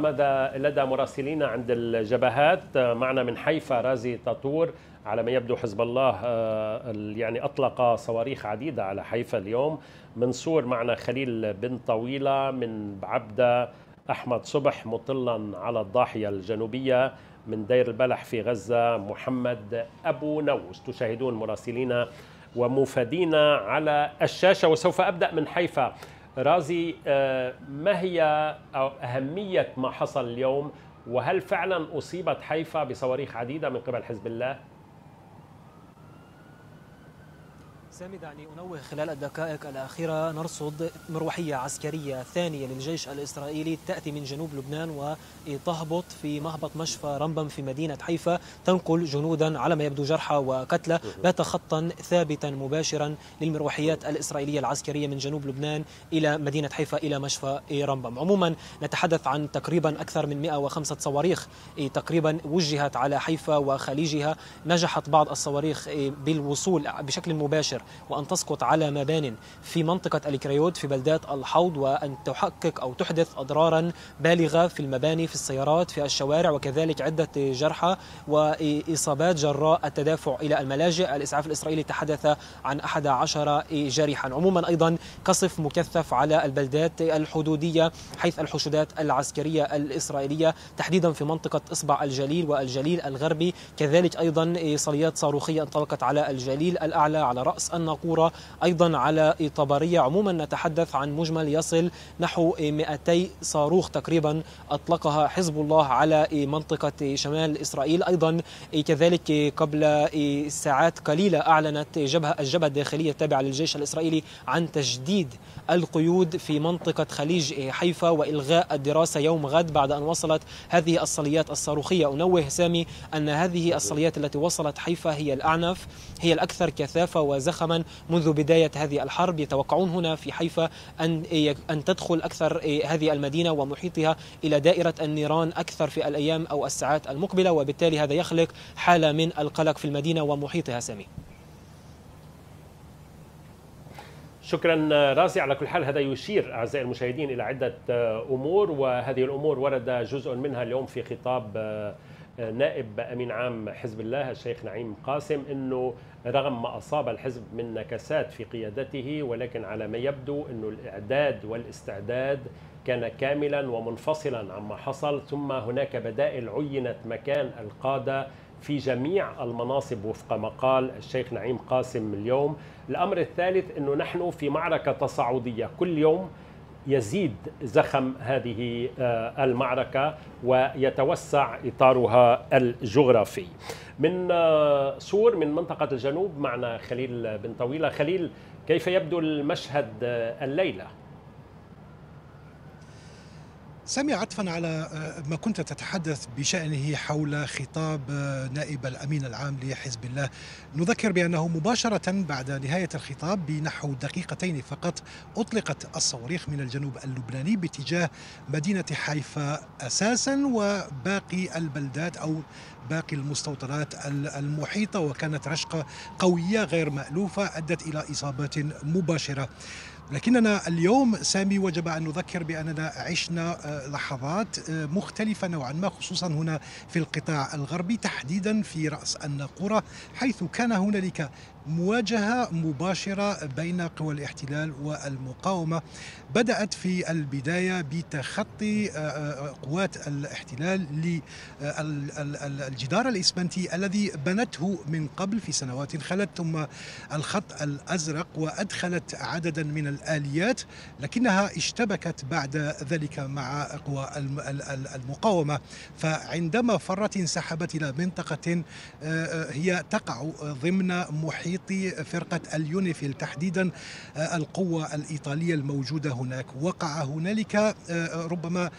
مدى لدى مراسلينا عند الجبهات؟ معنا من حيفا رازي تطور على ما يبدو حزب الله يعني أطلق صواريخ عديدة على حيفا اليوم. من صور معنا خليل بن طويلة من عبدة أحمد صبح مطلا على الضاحية الجنوبية من دير البلح في غزة محمد أبو نوس. تشاهدون مراسلينا ومفادينا على الشاشة وسوف أبدأ من حيفا. رازي ما هي أهمية ما حصل اليوم وهل فعلا أصيبت حيفا بصواريخ عديدة من قبل حزب الله؟ سامي دعني أنوه خلال الدقائق الأخيرة نرصد مروحية عسكرية ثانية للجيش الإسرائيلي تأتي من جنوب لبنان وتهبط في مهبط مشفى رمبم في مدينة حيفا تنقل جنودا على ما يبدو جرحى وقتلى بات خطا ثابتا مباشرا للمروحيات الإسرائيلية العسكرية من جنوب لبنان إلى مدينة حيفا إلى مشفى رمبم عموما نتحدث عن تقريبا أكثر من 105 صواريخ تقريبا وجهت على حيفا وخليجها نجحت بعض الصواريخ بالوصول بشكل مباشر وأن تسقط على مبان في منطقة الكريود في بلدات الحوض وأن تحقق أو تحدث أضرارا بالغة في المباني في السيارات في الشوارع وكذلك عدة جرحى وإصابات جراء التدافع إلى الملاجئ. الإسعاف الإسرائيلي تحدث عن 11 جريحا. عموما أيضا قصف مكثف على البلدات الحدودية حيث الحشودات العسكرية الإسرائيلية تحديدا في منطقة إصبع الجليل والجليل الغربي. كذلك أيضا صليات صاروخية انطلقت على الجليل الأعلى على رأس الناقورة أيضا على طبرية عموما نتحدث عن مجمل يصل نحو 200 صاروخ تقريبا أطلقها حزب الله على منطقة شمال إسرائيل. أيضا كذلك قبل ساعات قليلة أعلنت جبهة الجبهة الداخلية التابعة للجيش الإسرائيلي عن تجديد القيود في منطقة خليج حيفا وإلغاء الدراسة يوم غد بعد أن وصلت هذه الصليات الصاروخية. أنوه سامي أن هذه الصليات التي وصلت حيفا هي الأعنف هي الأكثر كثافة وزخما منذ بداية هذه الحرب. يتوقعون هنا في حيفا أن أن تدخل أكثر هذه المدينة ومحيطها إلى دائرة النيران أكثر في الأيام أو الساعات المقبلة وبالتالي هذا يخلق حالة من القلق في المدينة ومحيطها. سامي. شكرا رازي على كل حال هذا يشير أعزائي المشاهدين إلى عدة أمور وهذه الأمور ورد جزء منها اليوم في خطاب نائب امين عام حزب الله الشيخ نعيم قاسم إنه رغم ما أصاب الحزب من نكسات في قيادته ولكن على ما يبدو إنه الإعداد والاستعداد كان كاملا ومنفصلا عما حصل. ثم هناك بدائل عينت مكان القادة في جميع المناصب وفق ما قال الشيخ نعيم قاسم اليوم. الأمر الثالث أنه نحن في معركة تصاعدية. كل يوم يزيد زخم هذه المعركة ويتوسع إطارها الجغرافي من سور من منطقة الجنوب معنا خليل بن طويلة خليل كيف يبدو المشهد الليلة؟ سامي عطفا على ما كنت تتحدث بشأنه حول خطاب نائب الأمين العام لحزب الله. نذكر بأنه مباشرة بعد نهاية الخطاب بنحو دقيقتين فقط أطلقت الصواريخ من الجنوب اللبناني باتجاه مدينة حيفا أساسا وباقي البلدات أو باقي المستوطنات المحيطة وكانت رشقة قوية غير مألوفة أدت إلى إصابات مباشرة. لكننا اليوم سامي وجب أن نذكر باننا عشنا لحظات مختلفة نوعا ما خصوصا هنا في القطاع الغربي تحديدا في رأس الناقوره حيث كان هنالك مواجهة مباشرة بين قوى الاحتلال والمقاومة بدأت في البداية بتخطي قوات الاحتلال للجدار الاسمنتي الذي بنته من قبل في سنوات خلت ثم الخط الأزرق وأدخلت عددا من الآليات لكنها اشتبكت بعد ذلك مع قوى المقاومة. فعندما فرت انسحبت إلى منطقة هي تقع ضمن محيط فرقة اليونيفيل. تحديدا القوة الإيطالية الموجودة هناك. وقع هنالك ربما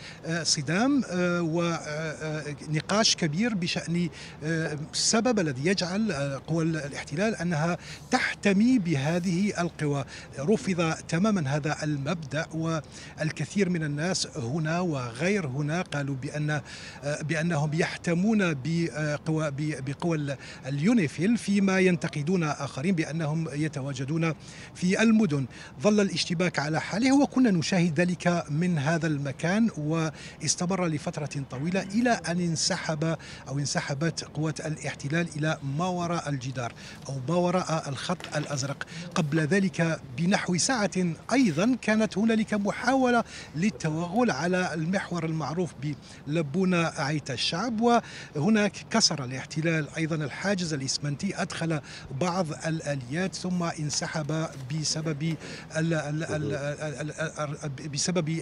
صدام ونقاش كبير بشأن السبب الذي يجعل قوى الاحتلال أنها تحتمي بهذه القوى. رفض تماما هذا المبدأ والكثير من الناس هنا وغير هنا قالوا بأن بأنهم يحتمون بقوى بقوى اليونيفيل فيما ينتقدون آخرين بأنهم يتواجدون في المدن. ظل الاشتباك على حاله وكنا نشاهد ذلك من هذا المكان واستمر لفترة طويلة إلى أن انسحب أو انسحبت قوات الاحتلال إلى ما وراء الجدار أو ما وراء الخط الأزرق. قبل ذلك بنحو ساعة أيضا كانت هنالك محاولة للتوغل على المحور المعروف بلبونة عيت الشعب وهناك كسر الاحتلال. أيضا الحاجز الإسمنتي أدخل بعض الآليات ثم انسحب بسبب بسبب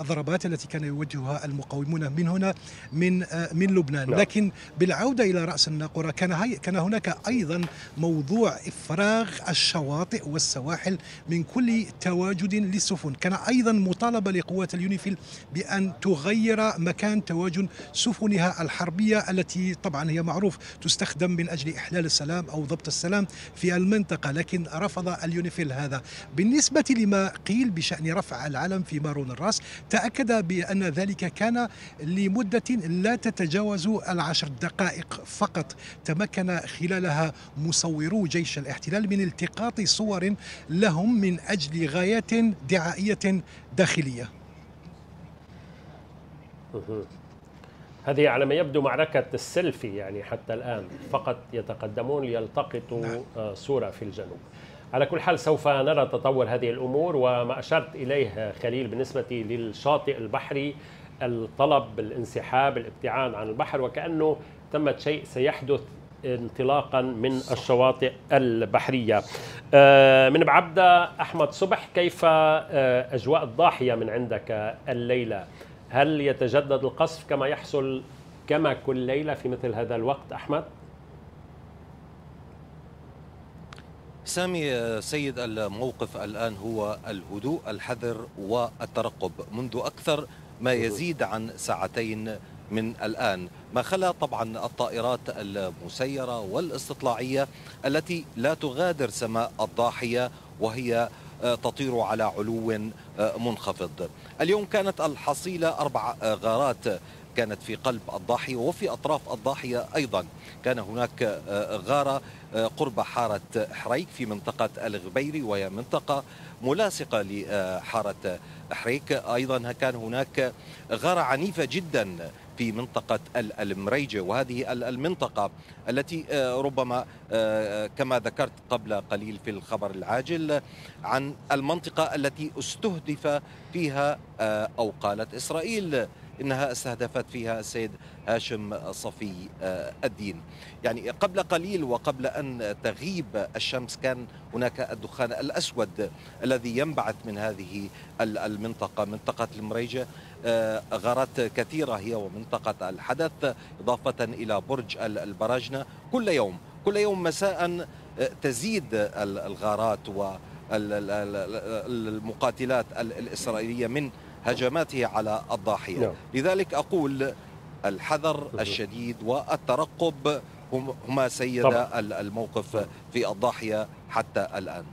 الضربات التي كان يوجهها المقاومون من هنا من من لبنان. نعم. لكن بالعودة إلى رأس الناقورة كان كان هناك أيضا موضوع إفراغ الشواطئ والسواحل من كل تواجد للسفن. كان أيضا مطالبة لقوات اليونيفيل بأن تغير مكان تواجد سفنها الحربية التي طبعا هي معروف تستخدم من أجل إحلال السلام أو ضبط السلام. في المنطقة لكن رفض اليونيفيل هذا. بالنسبة لما قيل بشأن رفع العلم في مارون الراس تأكد بأن ذلك كان لمدة لا تتجاوز العشر دقائق فقط تمكن خلالها مصورو جيش الاحتلال من التقاط صور لهم من أجل غايات دعائية داخلية. هذه على ما يبدو معركة السيلفي يعني حتى الآن فقط يتقدمون ليلتقطوا نعم. آه، صورة في الجنوب. على كل حال سوف نرى تطور هذه الأمور وما أشرت إليه خليل بالنسبة للشاطئ البحري الطلب الانسحاب الابتعاد عن البحر وكأنه تمت شيء سيحدث انطلاقا من الشواطئ البحرية. آه، من بعبدة أحمد صبح كيف آه، أجواء الضاحية من عندك الليلة؟ هل يتجدد القصف كما يحصل كما كل ليلة في مثل هذا الوقت أحمد؟ سامي سيد الموقف الآن هو الهدوء الحذر والترقب منذ أكثر ما يزيد عن ساعتين من الآن ما خلا طبعا الطائرات المسيرة والاستطلاعية التي لا تغادر سماء الضاحية وهي تطير على علو منخفض. اليوم كانت الحصيلة أربع غارات كانت في قلب الضاحية وفي أطراف الضاحية أيضا. كان هناك غارة قرب حارة حريك في منطقة الغبيري وهي منطقة ملاصقة لحارة حريك. أيضا كان هناك غارة عنيفة جدا في منطقة المريجة وهذه المنطقة التي آه، ربما آه، كما ذكرت قبل قليل في الخبر العاجل عن المنطقة التي استهدف فيها آه، أو قالت إسرائيل. إنها استهدفت فيها السيد هاشم صفي الدين. يعني قبل قليل وقبل أن تغيب الشمس كان هناك الدخان الأسود الذي ينبعث من هذه المنطقة منطقة المريجه آه، غارات كثيرة هي ومنطقة الحدث إضافة إلى برج البراجنة كل يوم كل يوم مساء آه، تزيد الغارات والمقاتلات الإسرائيلية من هجماته على الضاحية. نعم. لذلك أقول الحذر الشديد والترقب هما سيدا الموقف في الضاحية حتى الآن.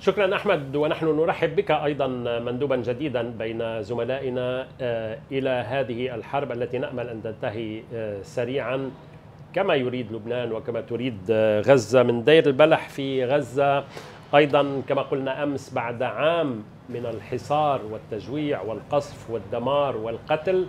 شكرا أحمد ونحن نرحب بك أيضا مندوبا جديدا بين زملائنا آه، إلى هذه الحرب التي نأمل أن تنتهي آه، سريعا. كما يريد لبنان وكما تريد آه، غزة من دير البلح في غزة. أيضا كما قلنا أمس بعد عام من الحصار والتجويع والقصف والدمار والقتل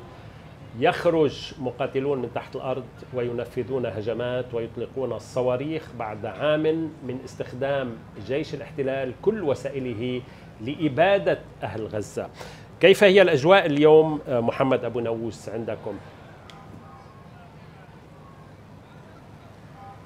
يخرج مقاتلون من تحت الأرض وينفذون هجمات ويطلقون الصواريخ بعد عام من استخدام جيش الاحتلال كل وسائله لإبادة أهل غزة. كيف هي الأجواء اليوم محمد أبو نووس عندكم؟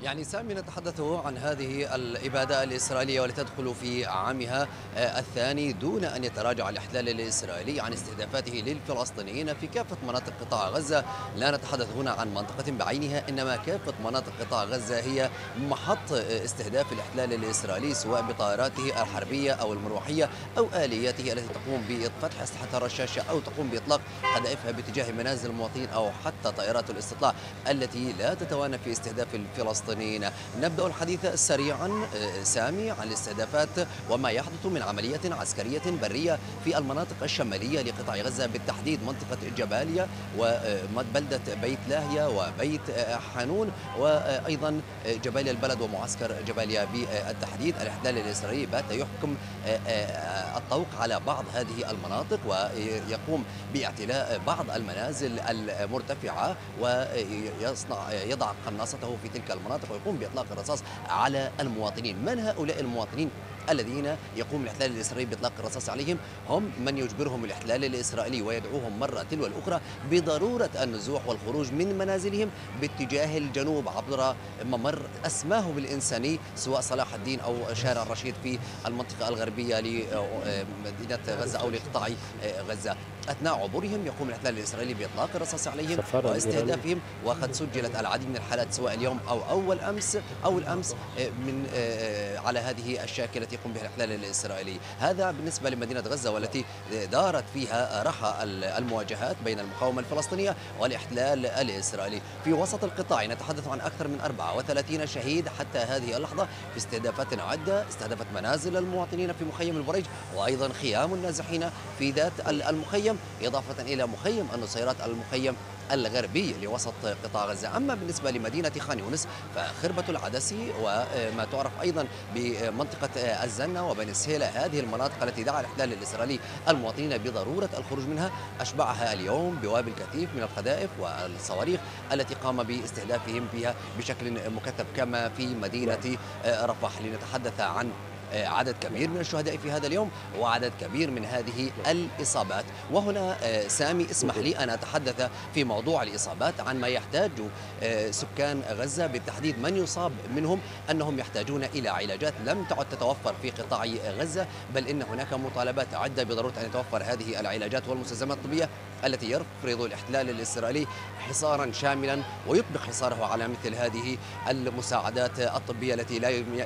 يعني سامي نتحدث عن هذه الإبادة الإسرائيلية والتي تدخل في عامها آه، الثاني دون أن يتراجع الاحتلال الإسرائيلي عن استهدافاته للفلسطينيين في كافة مناطق قطاع غزة. لا نتحدث هنا عن منطقة بعينها إنما كافة مناطق قطاع غزة هي محط استهداف الاحتلال الإسرائيلي سواء بطائراته الحربية أو المروحية أو آلياته التي تقوم بفتح أسلحة الرشاشة أو تقوم بإطلاق قذائفها باتجاه منازل المواطنين أو حتى طائرات الاستطلاع التي لا تتوانى في استهداف الفلسطينيين. الفلسطينيين نبدأ الحديث سريعا آه، سامي عن الاستهدافات وما يحدث من عملية عسكرية برية في المناطق الشمالية لقطاع غزة بالتحديد منطقة جباليا وبلدة بيت لاهيا وبيت حانون وأيضا جباليا البلد ومعسكر جباليا بالتحديد. الاحتلال الإسرائيلي بات يحكم الطوق على بعض هذه المناطق ويقوم باعتلاء بعض المنازل المرتفعة ويصنع يضع قناصته في تلك المناطق. ويقوم بإطلاق الرصاص على المواطنين. من هؤلاء المواطنين؟ الذين يقوم الاحتلال الإسرائيلي بإطلاق الرصاص عليهم هم من يجبرهم الاحتلال الإسرائيلي ويدعوهم مرة تلو الأخرى بضرورة النزوح والخروج من منازلهم باتجاه الجنوب عبر ممر أسماه بالإنساني سواء صلاح الدين أو شارع الرشيد في المنطقة الغربية لمدينة غزة أو لقطاع غزة. أثناء عبورهم يقوم الاحتلال الإسرائيلي بإطلاق الرصاص عليهم واستهدافهم وقد سجلت العديد من الحالات سواء اليوم أو أول أمس أو الامس من على هذه الشاكلة. التي يقوم بها الاحتلال الإسرائيلي. هذا بالنسبة لمدينة غزة والتي دارت فيها رحى المواجهات بين المقاومة الفلسطينية والإحتلال الإسرائيلي. في وسط القطاع نتحدث عن أكثر من 34 شهيد حتى هذه اللحظة في استهدافات عدة. استهدفت منازل المواطنين في مخيم البريج وأيضا خيام النازحين في ذات المخيم إضافة إلى مخيم النصيرات المخيم الغربي لوسط قطاع غزة. أما بالنسبة لمدينة خان يونس فخربة العدسي وما تعرف أيضا بمنطقة الزنة وبني سهيلة هذه المناطق التي دعا الاحتلال الإسرائيلي المواطنين بضرورة الخروج منها. أشبعها اليوم بوابل كثيف من القذائف والصواريخ التي قام باستهدافهم فيها بشكل مكثف كما في مدينة رفح. لنتحدث عن عدد كبير من الشهداء في هذا اليوم وعدد كبير من هذه الإصابات. وهنا آه، سامي اسمح لي أن أتحدث في موضوع الإصابات عن ما يحتاج آه، سكان غزة بالتحديد من يصاب منهم أنهم يحتاجون إلى علاجات لم تعد تتوفر في قطاع غزة بل إن هناك مطالبات عدة بضرورة أن يتوفر هذه العلاجات والمستلزمات الطبية التي يفرض الاحتلال الإسرائيلي حصارا شاملا ويطبق حصاره على مثل هذه المساعدات الطبية التي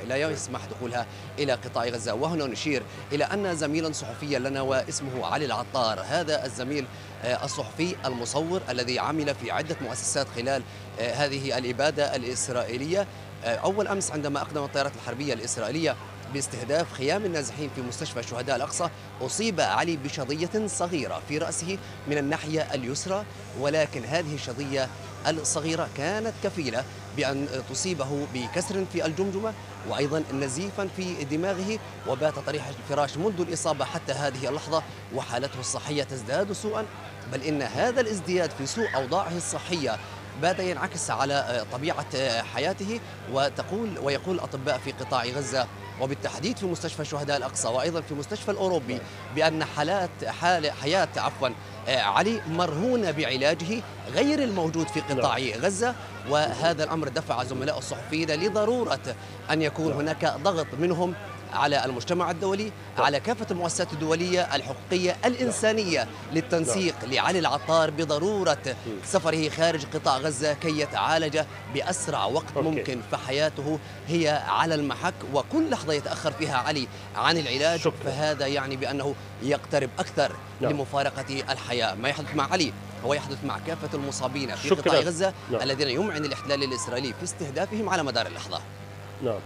لا يسمح دخولها إلى قطاع غزة. وهنا نشير إلى أن زميلا صحفيا لنا واسمه علي العطار. هذا الزميل آه، الصحفي المصور الذي عمل في عدة مؤسسات خلال آه، هذه الإبادة الإسرائيلية. آه، أول أمس عندما أقدمت الطائرات الحربية الإسرائيلية باستهداف خيام النازحين في مستشفى شهداء الأقصى أصيب علي بشظية صغيرة في رأسه من الناحية اليسرى ولكن هذه الشظية الصغيرة كانت كفيلة بأن تصيبه بكسر في الجمجمة وأيضا نزيفا في دماغه وبات طريح الفراش منذ الإصابة حتى هذه اللحظة وحالته الصحية تزداد سوءا بل إن هذا الازدياد في سوء أوضاعه الصحية بات ينعكس على طبيعة حياته وتقول ويقول الأطباء في قطاع غزة وبالتحديد في مستشفى شهداء الأقصى وأيضا في مستشفى الأوروبي بأن حالات حال حياة عفوا آه، علي مرهونة بعلاجه غير الموجود في قطاع نعم. غزة وهذا الأمر دفع زملاء الصحفيين لضرورة أن يكون نعم. هناك ضغط منهم على المجتمع الدولي على كافة المؤسسات الدولية الحقوقية الإنسانية للتنسيق. لعلي العطار بضرورة سفره خارج قطاع غزة كي يتعالج بأسرع وقت ممكن فحياته هي على المحك وكل لحظة يتأخر فيها علي عن العلاج شكرا. فهذا يعني بأنه يقترب أكثر نعم. لمفارقة الحياة ما يحدث مع علي هو يحدث مع كافة المصابين في قطاع غزة نعم. الذين يمعن الاحتلال الإسرائيلي في استهدافهم على مدار اللحظة نعم